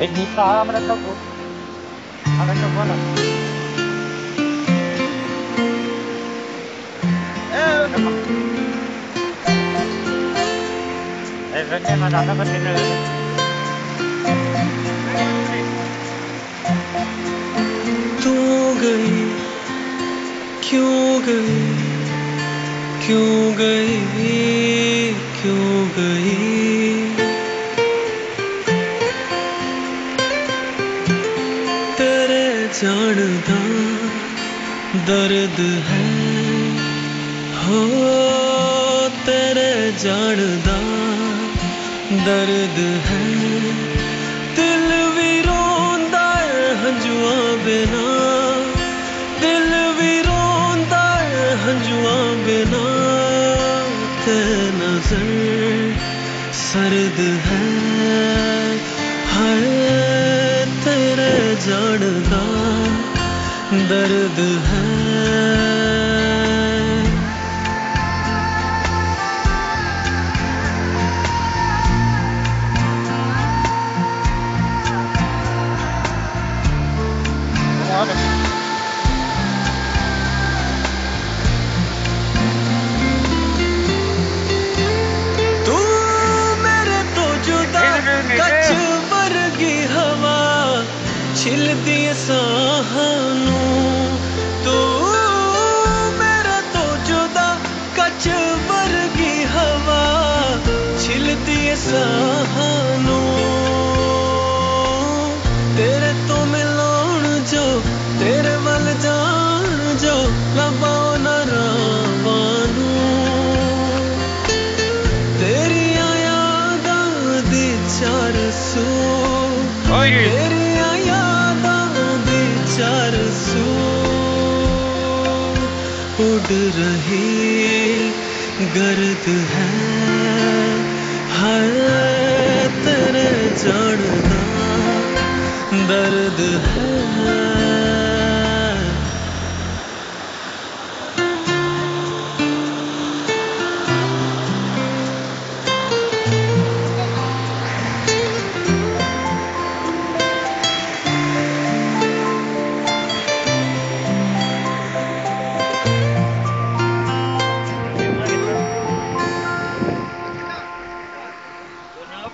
Ekmita amalakago. Amalakago. Eh, vẫn em mà đã có thể nữa. Kyogei, Kyogei, Kyogei, Kyogei. गई क्यों गई तेरे जानदा दर्द है हो तेरे जानदा दर्द है दिल भी रोंदा है हंजुआ बिना दिल भी रोंदा है हंजुआ बिना दर्द है। तू तो साहानू। तेरे तो मिलाउण जो तेरे वल जान जो लबाओ न रावानू। तेरियाँ यादां उड़ रही गर्द है हर तेरे जानदा दर्द है।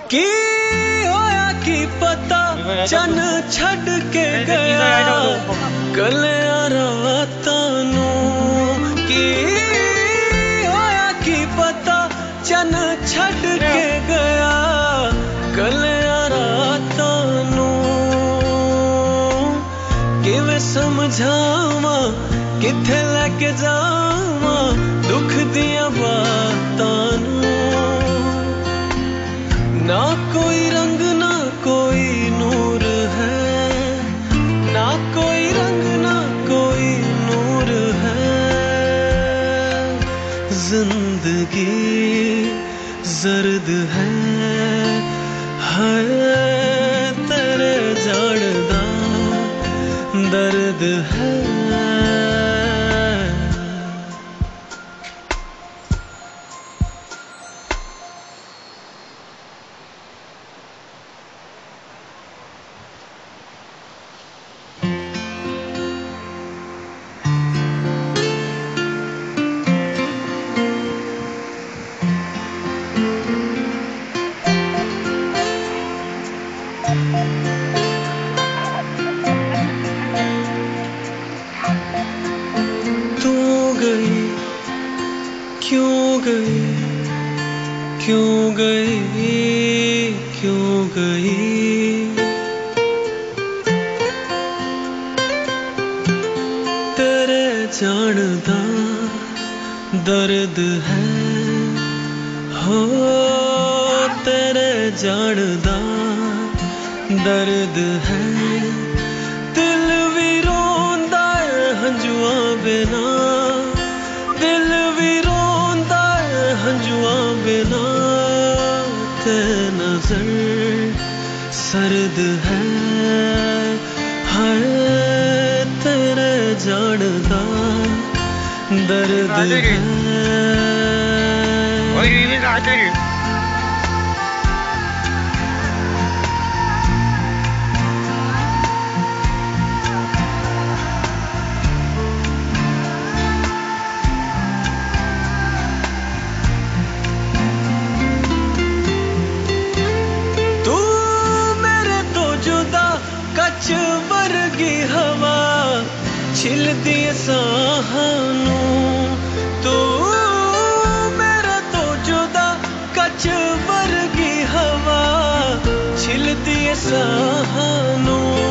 ਕੀ ਹੋਇਆ ਕੀ ਪਤਾ ਚੰਨ ਛੱਡ ਕੇ ਗਿਆ ਕੱਲਿਆਂ ਰਾਤਾਂ ਨੂੰ ਕੀ ਹੋਇਆ ਕੀ ਪਤਾ ਚੰਨ ਛੱਡ ਕੇ ਗਿਆ ਕੱਲਿਆਂ ਰਾਤਾਂ ਨੂੰ ਕਿਵੇਂ ਸਮਝਾਵਾਂ ਕਿੱਥੇ ਲੈ ਕੇ ਜਾਵਾਂ ਦੁੱਖ ਦੀਆਂ ਬਾਤਾਂ ਨੂੰ ना कोई रंग, ना कोई नूर है। ना कोई रंग, ना कोई नूर है। ज़िंदगी जर्द है हाय तेरे जानदा दर्द है। क्यों गई क्यों गई क्यों गई? तेरे जानदा दर्द है हो तेरे जानदा दर्द है। दिल भी रोंदा है हंजुआ बिना। दिल भी रोंदा है हंजुआ बिना। ते नज़र सर्द है। हर तेरे जानदा दर्द. है। छिलदी साहानू। तू मेरा तो जुदा कच वर्गी हवा। छिलदी साहानू।